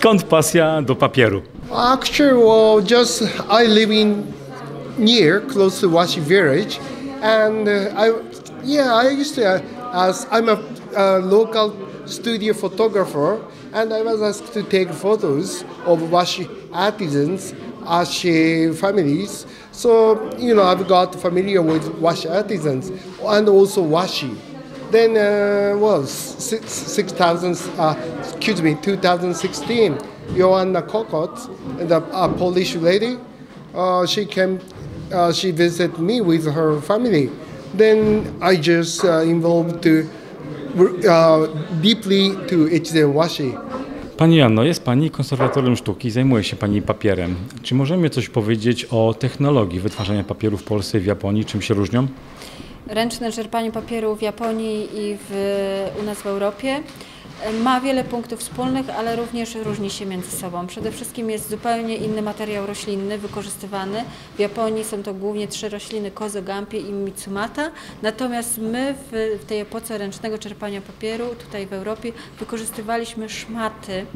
Skąd pasja do papieru? Actually, well, just I live in near, close to Washi village, and uh, I, yeah, I used to, uh, as I'm a, local studio photographer, and I was asked to take photos of Washi artisans, Washi families. So, you know, I've got familiar with Washi artisans and also Washi. Then, uh, well, six, 6,000, uh, excuse me, 2016, Joanna Kokot, the uh, Polish lady, uh, she came, uh, she visited me with her family. Then I just uh, involved to, uh, deeply to Washi. Pani Janno, jest Pani konserwatorem sztuki, zajmuje się Pani papierem. Czy możemy coś powiedzieć o technologii wytwarzania papieru w Polsce i w Japonii? Czym się różnią? Ręczne czerpanie papieru w Japonii i w, u nas w Europie ma wiele punktów wspólnych, ale również różni się między sobą. Przede wszystkim jest zupełnie inny materiał roślinny wykorzystywany. W Japonii są to głównie trzy rośliny, kozo, gampie i mitsumata. Natomiast my w tej epoce ręcznego czerpania papieru tutaj w Europie wykorzystywaliśmy szmaty,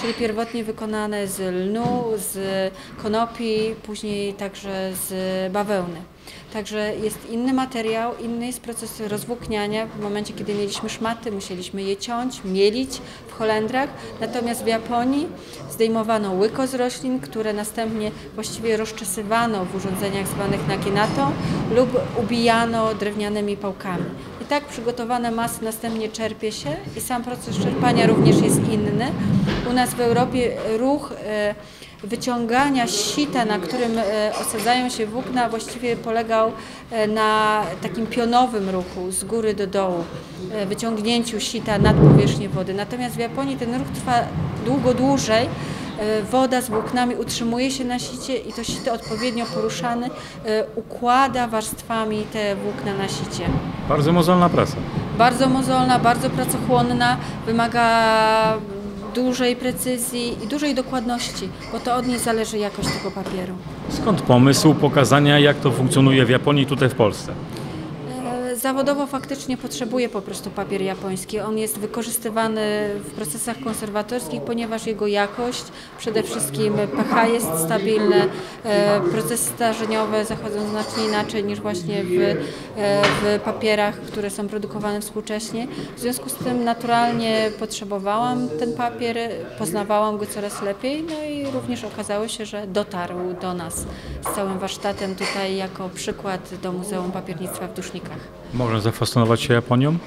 czyli pierwotnie wykonane z lnu, z konopi, później także z bawełny. Także jest inny materiał, inny jest proces rozwłókniania. W momencie, kiedy mieliśmy szmaty, musieliśmy je ciąć, mielić w holendrach. Natomiast w Japonii zdejmowano łyko z roślin, które następnie właściwie rozczesywano w urządzeniach zwanych nakinato lub ubijano drewnianymi pałkami. I tak przygotowane masy następnie czerpie się i sam proces czerpania również jest inny. U nas w Europie ruch e, wyciągania sita, na którym e, osadzają się włókna, właściwie polegał e, na takim pionowym ruchu z góry do dołu, e, wyciągnięciu sita nad powierzchnię wody. Natomiast w Japonii ten ruch trwa długo dłużej. Woda z włóknami utrzymuje się na sicie i to sito odpowiednio poruszane układa warstwami te włókna na sicie. Bardzo mozolna praca. Bardzo mozolna, bardzo pracochłonna, wymaga dużej precyzji i dużej dokładności, bo to od niej zależy jakość tego papieru. Skąd pomysł pokazania, jak to funkcjonuje w Japonii tutaj w Polsce? Zawodowo faktycznie potrzebuje po prostu papier japoński. On jest wykorzystywany w procesach konserwatorskich, ponieważ jego jakość, przede wszystkim pH jest stabilne, e, procesy starzeniowe zachodzą znacznie inaczej niż właśnie w, e, w papierach, które są produkowane współcześnie. W związku z tym naturalnie potrzebowałam ten papier, poznawałam go coraz lepiej, no i również okazało się, że dotarł do nas z całym warsztatem tutaj jako przykład do Muzeum Papiernictwa w Dusznikach. Można zafascynować się Japonią?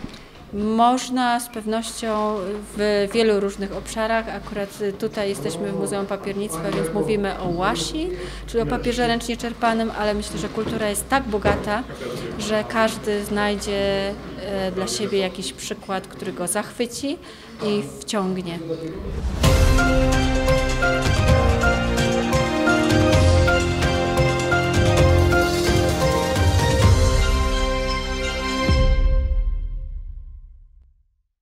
Można z pewnością w wielu różnych obszarach. Akurat tutaj jesteśmy w Muzeum Papiernictwa, więc mówimy o washi, czyli o papierze ręcznie czerpanym, ale myślę, że kultura jest tak bogata, że każdy znajdzie e, dla siebie jakiś przykład, który go zachwyci i wciągnie.